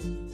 Bye.